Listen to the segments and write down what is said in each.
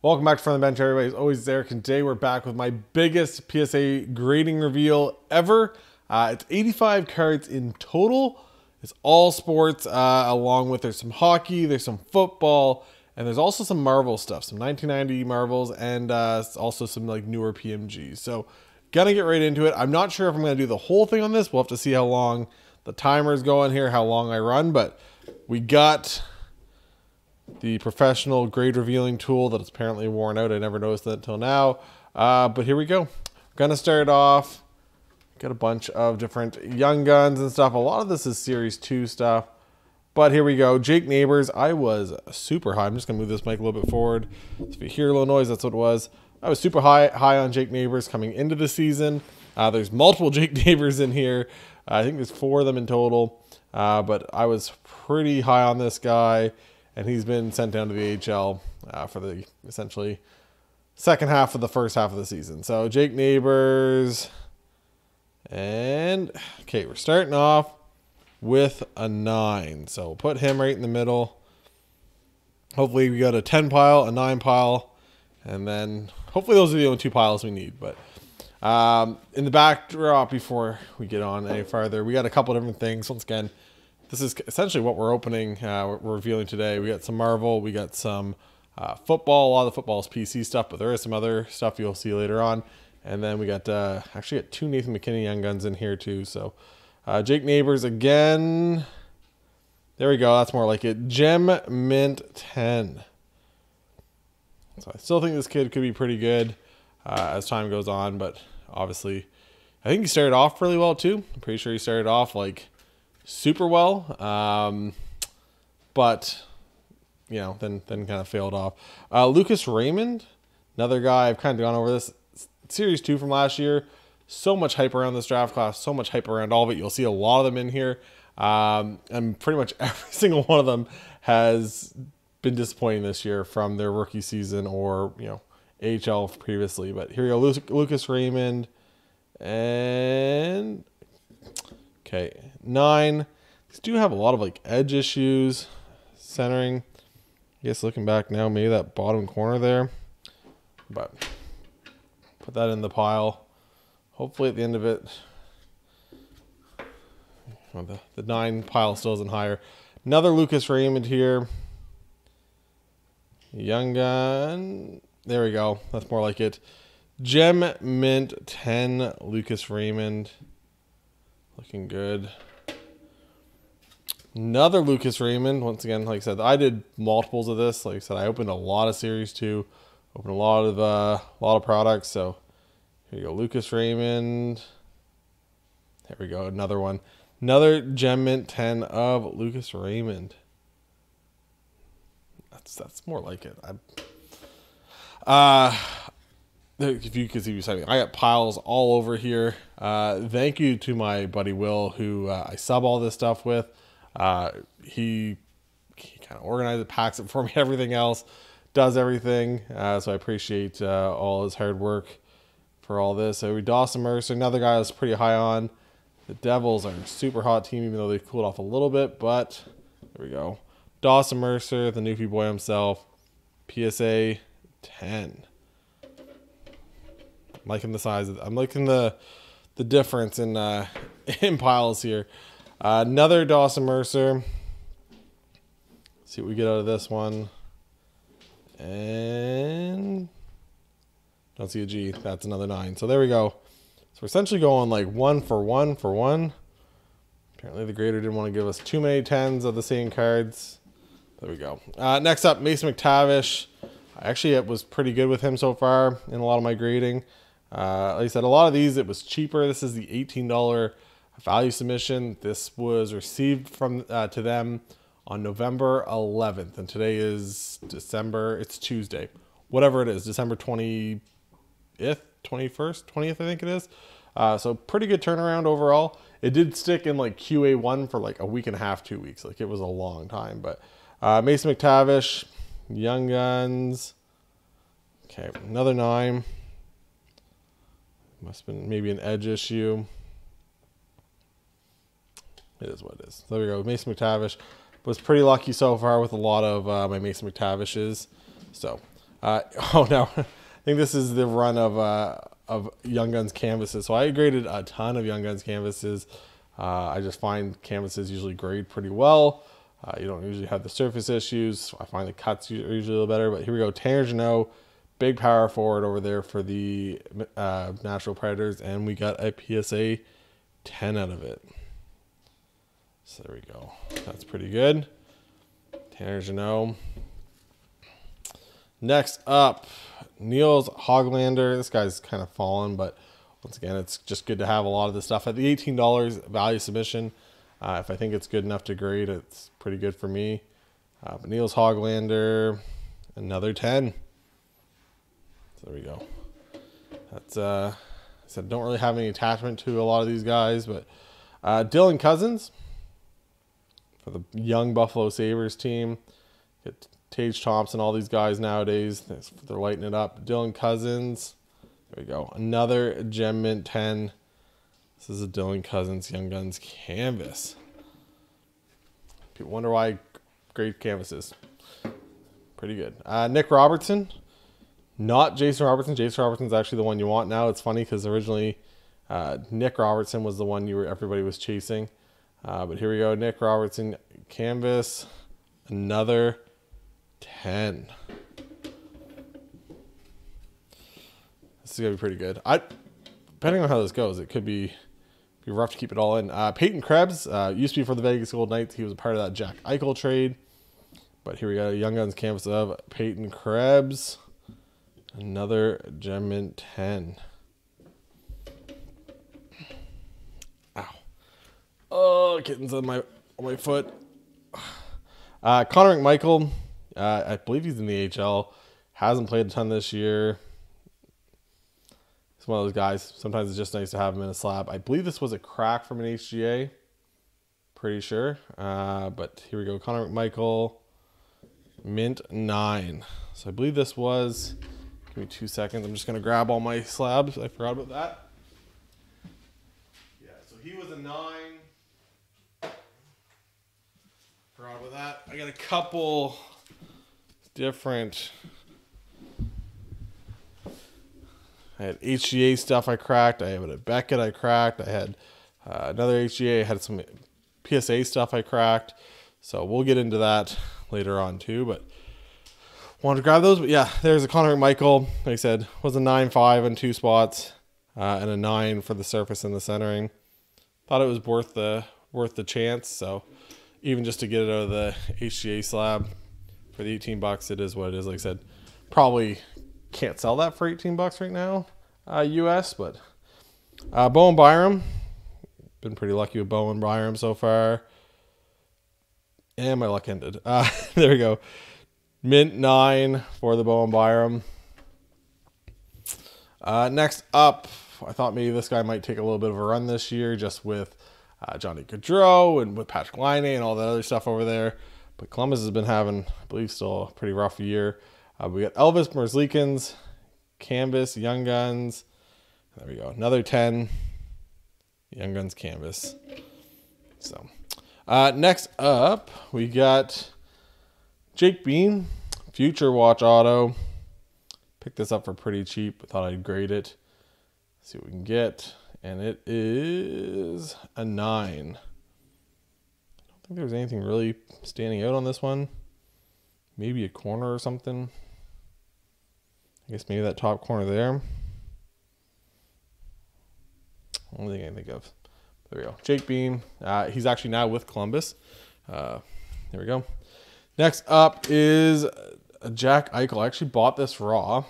Welcome back to From the Bench, everybody. It's always, Eric, and today we're back with my biggest PSA grading reveal ever. Uh, it's 85 cards in total. It's all sports, uh, along with there's some hockey, there's some football, and there's also some Marvel stuff, some 1990 Marvels, and uh, also some like newer PMGs. So, gonna get right into it. I'm not sure if I'm gonna do the whole thing on this. We'll have to see how long the timer's going here, how long I run, but we got the professional grade revealing tool that's apparently worn out. I never noticed that until now. Uh, but here we go. Gonna start off. Got a bunch of different young guns and stuff. A lot of this is series two stuff. But here we go. Jake Neighbors. I was super high. I'm just gonna move this mic a little bit forward. If you hear a little noise, that's what it was. I was super high high on Jake Neighbors coming into the season. Uh, there's multiple Jake Neighbors in here. Uh, I think there's four of them in total. Uh, but I was pretty high on this guy and he's been sent down to the AHL uh, for the essentially second half of the first half of the season. So Jake Neighbors, and okay, we're starting off with a nine. So we'll put him right in the middle. Hopefully we got a 10 pile, a 9 pile, and then hopefully those are the only two piles we need. But um, in the backdrop, before we get on any farther, we got a couple different things. Once again, this is essentially what we're opening, uh, we're revealing today. We got some Marvel, we got some uh, football. A lot of the football is PC stuff, but there is some other stuff you'll see later on. And then we got uh, actually got two Nathan MacKinnon Young Guns in here too. So uh, Jake Neighbors again. There we go. That's more like it. Gem Mint 10. So I still think this kid could be pretty good uh, as time goes on, but obviously, I think he started off really well too. I'm pretty sure he started off like super well, um, but you know, then then kind of failed off. Uh, Lucas Raymond, another guy I've kind of gone over this series two from last year. So much hype around this draft class, so much hype around all of it. You'll see a lot of them in here, um, and pretty much every single one of them has been disappointing this year from their rookie season or you know AHL previously. But here you go, Lucas Raymond, and Okay, nine. These do have a lot of like edge issues, centering. I guess looking back now, maybe that bottom corner there. But put that in the pile. Hopefully at the end of it, well, the, the nine pile still isn't higher. Another Lucas Raymond here. Young gun. There we go. That's more like it. Gem Mint 10 Lucas Raymond. Looking good. Another Lucas Raymond. Once again, like I said, I did multiples of this. Like I said, I opened a lot of series two, opened a lot of uh, a lot of products. So here you go, Lucas Raymond. There we go, another one. Another Gem Mint 10 of Lucas Raymond. That's that's more like it. I uh if you can see beside me, I got piles all over here. Uh, thank you to my buddy Will, who uh, I sub all this stuff with. Uh, he, he kind of organizes it, packs it for me, everything else, does everything. Uh, so I appreciate uh, all his hard work for all this. So we Dawson Mercer, another guy that's pretty high on. The Devils are a super hot team, even though they've cooled off a little bit. But there we go. Dawson Mercer, the Newfie boy himself, PSA 10 liking the size. Of, I'm liking the the difference in uh, in piles here. Uh, another Dawson Mercer. Let's see what we get out of this one. And don't see a G. That's another nine. So there we go. So we're essentially going like one for one for one. Apparently the grader didn't want to give us too many tens of the same cards. There we go. Uh, next up, Mason McTavish. Actually, it was pretty good with him so far in a lot of my grading. Uh, like I said, a lot of these it was cheaper. This is the $18 value submission. This was received from uh, to them on November 11th, and today is December. It's Tuesday, whatever it is, December 20th, 21st, 20th, I think it is. Uh, so pretty good turnaround overall. It did stick in like QA1 for like a week and a half, two weeks. Like it was a long time. But uh, Mason McTavish, Young Guns. Okay, another nine. Must have been maybe an edge issue. It is what it is. There we go. Mason McTavish was pretty lucky so far with a lot of uh, my Mason McTavishes. So Uh, oh no, I think this is the run of uh, of Young Guns canvases. So I graded a ton of Young Guns canvases. Uh, I just find canvases usually grade pretty well. Uh, you don't usually have the surface issues. I find the cuts are usually a little better. But here we go, Tanner Jeannot, big power forward over there for the uh, Nashville Predators, and we got a PSA 10 out of it. So there we go. That's pretty good. Tanner Jeannot. Next up, Nils Hoglander. This guy's kind of fallen, but once again, it's just good to have a lot of this stuff at the $18 value submission. Uh, if I think it's good enough to grade, it's pretty good for me. Uh, but Nils Hoglander, another 10. So there we go. That's, uh, I said, don't really have any attachment to a lot of these guys, but uh, Dylan Cozens for the young Buffalo Sabres team. Get Tage Thompson, all these guys nowadays, they're lighting it up. Dylan Cozens. There we go. Another Gem Mint 10. This is a Dylan Cozens Young Guns canvas. People wonder why great canvases. Pretty good. Uh, Nick Robertson. Not Jason Robertson. Jason Robertson's actually the one you want now. It's funny because originally uh, Nick Robertson was the one you were everybody was chasing. Uh, but here we go. Nick Robertson canvas. Another 10. This is gonna be pretty good. I, depending on how this goes, it could be be rough to keep it all in. Uh, Peyton Krebs uh, used to be for the Vegas Gold Knights. He was a part of that Jack Eichel trade. But here we got a Young Guns canvas of Peyton Krebs. Another Gem Mint 10. Ow. Oh, kittens on my on my foot. Uh, Connor McMichael, uh, I believe he's in the AHL. Hasn't played a ton this year. He's one of those guys. Sometimes it's just nice to have him in a slab. I believe this was a crack from an HGA. Pretty sure. Uh, but here we go. Connor McMichael, mint nine. So I believe this was. Give me two seconds. I'm just gonna grab all my slabs. I forgot about that. Yeah. So he was a nine. Forgot about that. I got a couple different. I had HGA stuff I cracked. I had a Beckett I cracked. I had uh, another HGA. I had some PSA stuff I cracked. So we'll get into that later on too. But wanted to grab those. But yeah, there's a Connor McMichael. Like I said, was a 9-5 in two spots uh, and a 9 for the surface and the centering. Thought it was worth the worth the chance. So even just to get it out of the HGA slab for the 18 bucks, it is what it is. Like I said, probably can't sell that for 18 bucks right now, uh, US, but uh, Bowen Byram, been pretty lucky with Bowen Byram so far. And my luck ended. Uh, there we go. Mint 9 for the Bowen Byram. Uh, next up, I thought maybe this guy might take a little bit of a run this year just with uh, Johnny Gaudreau and with Patrik Laine and all that other stuff over there. But Columbus has been having, I believe, still a pretty rough year. Uh, we got Elvis Merzlikins, Canvas, Young Guns. There we go. Another 10. Young Guns Canvas. So, uh, next up, we got Jake Bean, Future Watch Auto. Picked this up for pretty cheap. Thought I'd grade it. See what we can get and it is a nine. I don't think there's anything really standing out on this one. Maybe a corner or something. I guess maybe that top corner there. Only thing I can think of. There we go. Jake Bean. Uh, he's actually now with Columbus. Uh, there we go. Next up is Jack Eichel. I actually bought this raw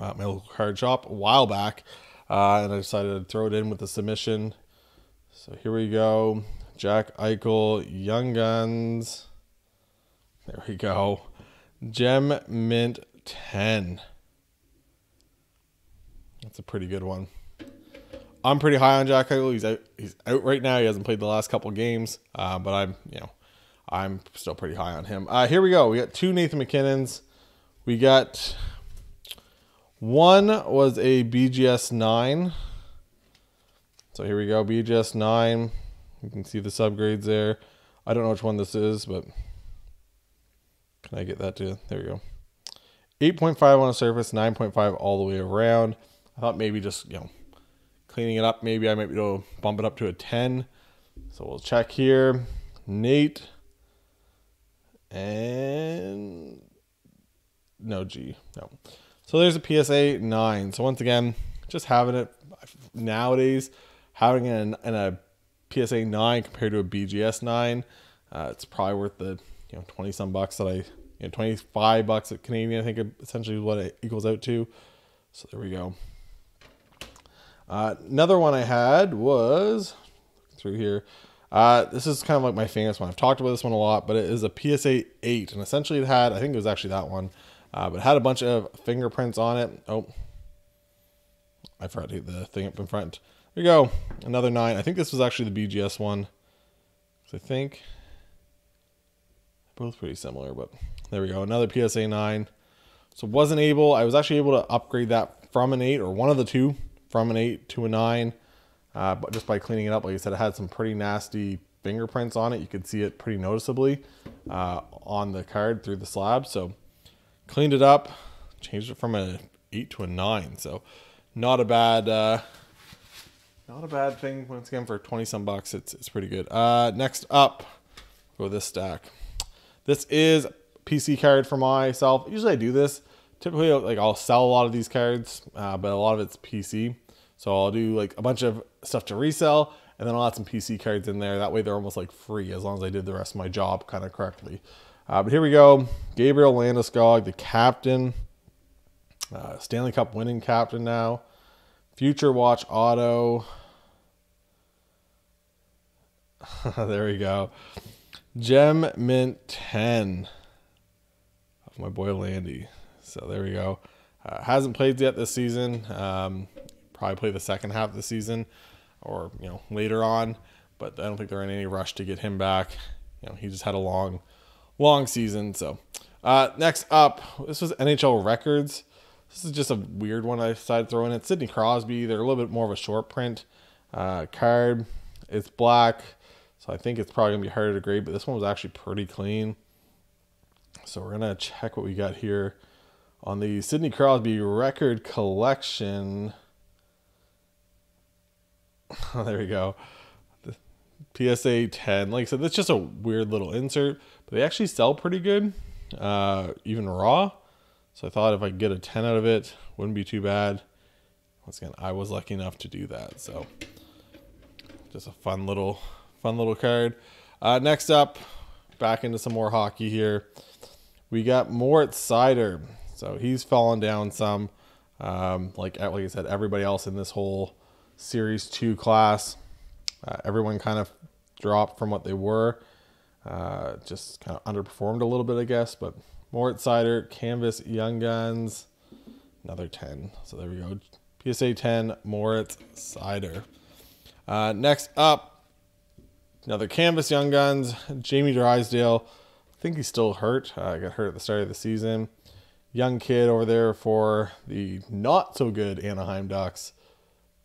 at my local card shop a while back. Uh, and I decided to throw it in with the submission. So here we go. Jack Eichel, Young Guns. There we go. Gem Mint 10. That's a pretty good one. I'm pretty high on Jack Eichel. He's out. He's out right now. He hasn't played the last couple games, uh, but I'm you know I'm still pretty high on him. Uh, here we go. We got two Nathan MacKinnons. We got one was a BGS 9. So here we go, BGS 9. You can see the subgrades there. I don't know which one this is, but can I get that to? There we go. 8.5 on a surface, 9.5 all the way around. I thought maybe just, you know, cleaning it up, maybe I might be able to bump it up to a 10. So we'll check here. Nate and no G, no. So there's a PSA 9. So once again, just having it nowadays, having it in, in a PSA 9 compared to a BGS 9, uh, it's probably worth the you know 20 some bucks that I you know 25 bucks at Canadian I think essentially is what it equals out to. So there we go. Uh, another one I had was through here. Uh, this is kind of like my famous one. I've talked about this one a lot, but it is a PSA 8. And essentially it had, I think it was actually that one, uh, but it had a bunch of fingerprints on it. Oh, I forgot to hit the thing up in front. There you go. Another 9. I think this was actually the BGS one. So I think both pretty similar, but there we go. Another PSA 9. So wasn't able, I was actually able to upgrade that from an 8 or one of the two from an 8 to a 9. Uh, but just by cleaning it up, like I said, it had some pretty nasty fingerprints on it. You could see it pretty noticeably uh, on the card through the slab. So cleaned it up, changed it from an 8 to a 9. So not a bad uh, not a bad thing once again for 20 some bucks. It's, it's pretty good. Uh, next up, go this stack. This is PC card for myself. Usually I do this. Typically, like I'll sell a lot of these cards, uh, but a lot of it's PC. So I'll do like a bunch of stuff to resell, and then I'll add some PC cards in there. That way they're almost like free as long as I did the rest of my job kind of correctly. Uh, but here we go. Gabriel Landeskog, the captain, uh, Stanley Cup winning captain now. Future Watch Auto. there we go. Gem Mint 10 of my boy Landy. So there we go. Uh, hasn't played yet this season. Um, probably play the second half of the season or, you know, later on. But I don't think they're in any rush to get him back. You know, he just had a long, long season. So uh, next up, this was NHL Records. This is just a weird one I decided to throw in. It's Sidney Crosby. They're a little bit more of a short print uh, card. It's black. So I think it's probably to be harder to grade, but this one was actually pretty clean. So we're going to check what we got here on the Sidney Crosby record collection. there we go. The PSA 10. Like I said, that's just a weird little insert, but they actually sell pretty good, uh, even raw. So I thought if I could get a 10 out of it, wouldn't be too bad. Once again, I was lucky enough to do that. So just a fun little fun little card. Uh, next up, back into some more hockey here. We got Moritz Seider. So he's fallen down some. Um, like, like I said, everybody else in this whole Series 2 class, uh, everyone kind of dropped from what they were. Uh, just kind of underperformed a little bit, I guess. But Moritz Seider, Canvas Young Guns, another 10. So there we go. PSA 10, Moritz Seider. Uh, next up, Another Canvas Young Guns, Jamie Drysdale. I think he's still hurt. Uh, got hurt at the start of the season. Young kid over there for the not so good Anaheim Ducks.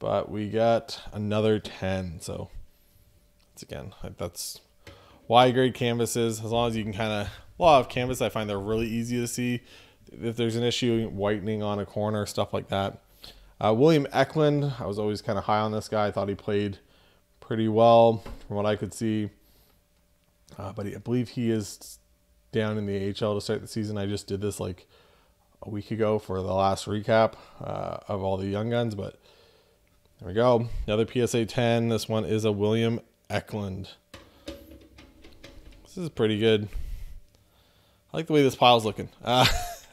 But we got another 10. So, once again, that's why grade canvases. As long as you can kind of, a lot of canvas, I find they're really easy to see. If there's an issue, whitening on a corner, stuff like that. Uh, William Eklund, I was always kind of high on this guy. I thought he played pretty well from what I could see. Uh, but I believe he is down in the AHL to start the season. I just did this like a week ago for the last recap uh, of all the young guns. But there we go. Another PSA 10. This one is a William Eklund. This is pretty good. I like the way this pile's looking. Uh,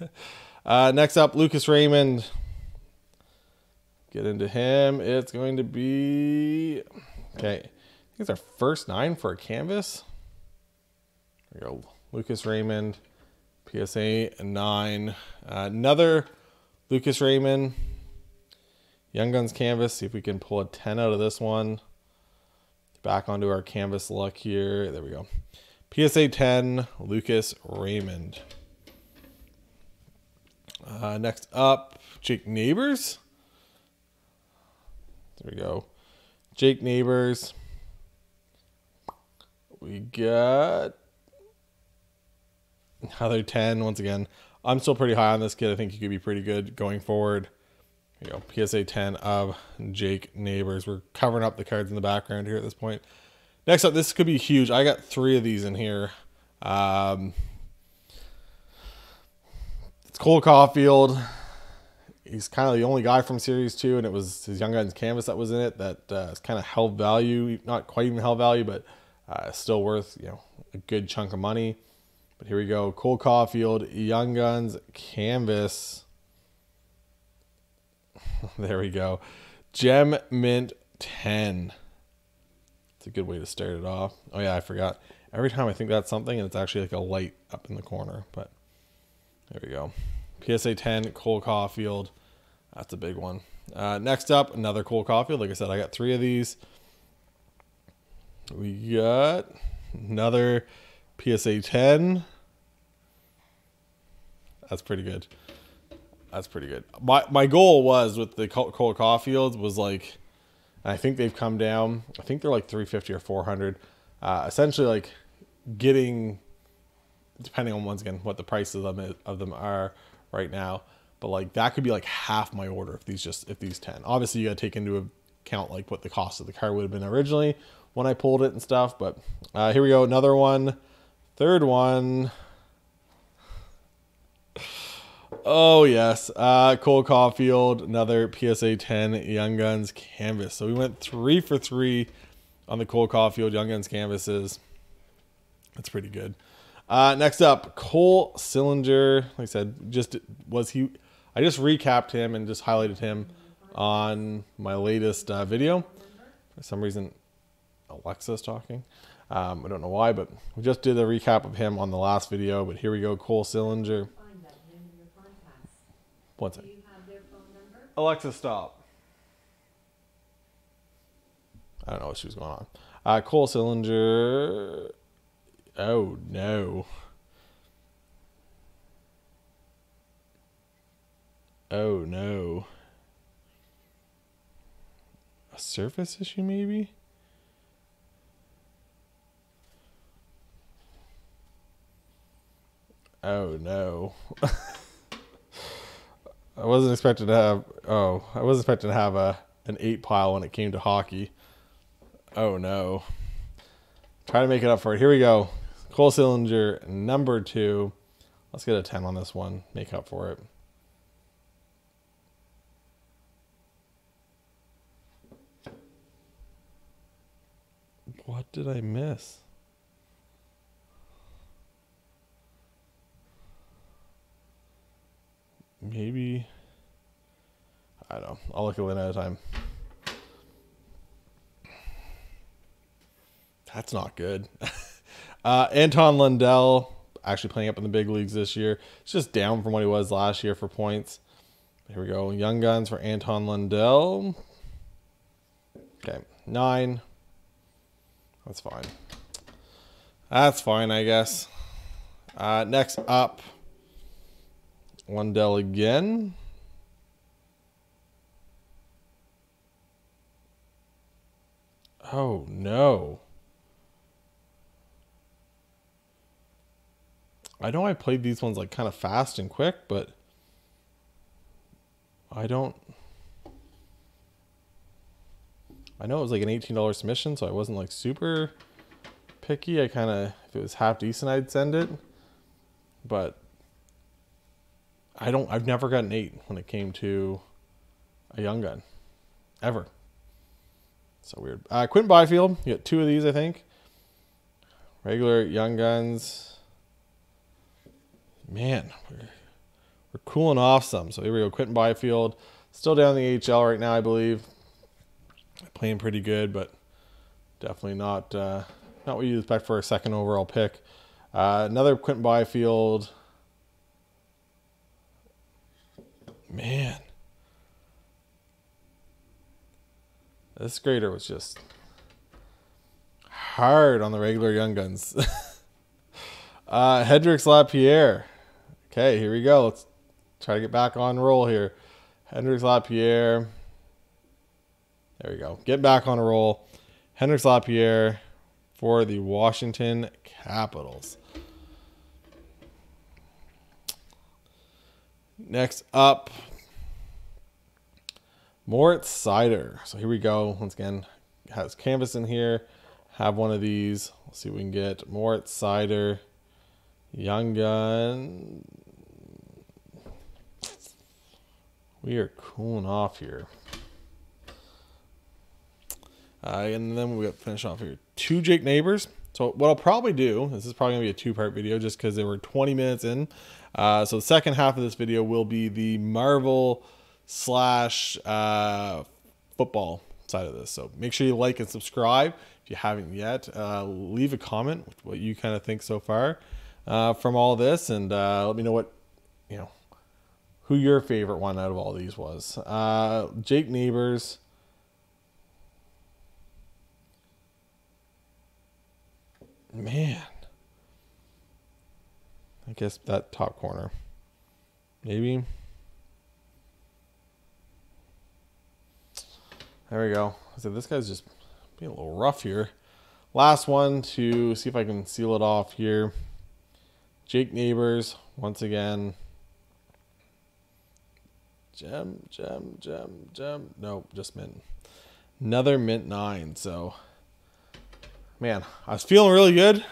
uh, next up, Lucas Raymond. Get into him. It's going to be Okay. it's our first nine for a canvas. There we go. Lucas Raymond, PSA 9. Uh, another Lucas Raymond, Young Guns canvas. See if we can pull a 10 out of this one. Back onto our canvas luck here. There we go. PSA 10, Lucas Raymond. Uh, next up, Jake Neighbors. There we go. Jake Neighbors. We got another 10 once again. I'm still pretty high on this kid. I think he could be pretty good going forward. You know, PSA 10 of Jake Neighbors. We're covering up the cards in the background here at this point. Next up, this could be huge. I got three of these in here. Um, it's Cole Caufield. He's kind of the only guy from Series 2, and it was his Young Guns canvas that was in it that uh, kind of held value. Not quite even held value, but uh, still worth, you know, a good chunk of money. But here we go. Cole Caufield, Young Guns canvas. there we go. Gem Mint 10. It's a good way to start it off. Oh, yeah, I forgot. Every time I think that's something, and it's actually like a light up in the corner. But there we go. PSA 10, Cole Caufield. That's a big one. Uh, next up, another Cole Caufield. Like I said, I got three of these. We got another PSA 10. That's pretty good. That's pretty good. My my goal was with the Cole Caufields was like, I think they've come down. I think they're like 350 or 400. Uh, essentially, like getting, depending on once again what the prices of them of them are right now. But like that could be like half my order if these just if these 10. Obviously, you got to take into account like what the cost of the car would have been originally when I pulled it and stuff. But uh, here we go, another one, third one. Oh yes, uh, Cole Caufield, another PSA 10 Young Guns canvas. So we went three for three on the Cole Caufield Young Guns canvases. That's pretty good. Uh, next up, Cole Sillinger. Like I said, just was he? I just recapped him and just highlighted him on my latest uh, video. For some reason, Alexa's talking. Um, I don't know why, but we just did a recap of him on the last video. But here we go, Cole Sillinger. One second. Alexa, stop. I don't know what she was going on. Uh, Cole Sillinger. Oh no. Oh no. A surface issue, maybe? Oh no. I wasn't expecting to have oh, I wasn't expecting to have a an eight pile when it came to hockey. Oh no. Try to make it up for it. Here we go. Cole Sillinger, number two. Let's get a 10 on this one. Make up for it. What did I miss? Maybe I don't know. I'll look at it at a time. That's not good. uh, Anton Lundell actually playing up in the big leagues this year. It's just down from what he was last year for points. Here we go. Young Guns for Anton Lundell. Okay, nine. That's fine. That's fine, I guess. Uh, next up. Lundell again. Oh, no. I know I played these ones like kind of fast and quick, but I don't. I know it was like an $18 submission, so I wasn't like super picky. I kind of, if it was half decent, I'd send it. But I don't. I've never gotten eight when it came to a young gun, ever. So weird. Uh, Quinton Byfield, you got two of these, I think. Regular young guns. Man, we're, we're cooling off some. So here we go. Quinton Byfield, still down the HL right now, I believe. Playing pretty good, but definitely not uh, not what you expect for a second overall pick. Uh, another Quinton Byfield. Man. This grader was just hard on the regular young guns. uh, Lapierre. Okay, here we go. Let's try to get back on roll here. Hendrix Lapierre. There we go. Get back on a roll. Hendrix Lapierre for the Washington Capitals. Next up, Moritz Seider. So here we go. Once again, has canvas in here. Have one of these. Let's see if we can get Moritz Seider. Young Gun. We are cooling off here. Uh, and then we got finish off here. Two Jake Neighbors. So what I'll probably do, this is probably going to be a two-part video just because they were 20 minutes in. Uh, so the second half of this video will be the Marvel slash uh, football side of this. So make sure you like and subscribe if you haven't yet. Uh, leave a comment with what you kind of think so far uh, from all this, and uh, let me know what you know who your favorite one out of all these was. Uh, Jake Neighbors. Man. I guess that top corner. Maybe. There we go. So this guy's just being a little rough here. Last one to see if I can seal it off here. Jake Neighbors, once again. Gem, gem, gem, gem. Nope, just mint. Another mint nine. So, man, I was feeling really good.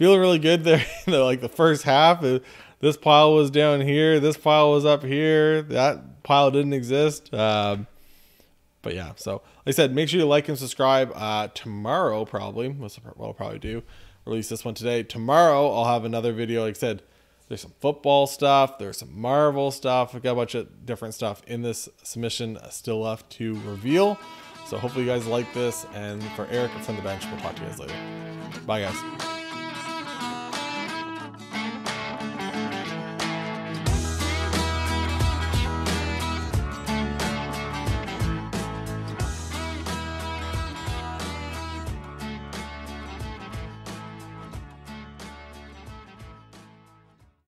Feeling really good there. like the first half, this pile was down here. This pile was up here. That pile didn't exist. Um, but yeah, so like I said, make sure you like and subscribe. Uh, tomorrow, probably, what I'll probably do, release this one today. Tomorrow, I'll have another video. Like I said, there's some football stuff. There's some Marvel stuff. We've got a bunch of different stuff in this submission still left to reveal. So hopefully you guys like this. And for Eric from the bench, we'll talk to you guys later. Bye, guys.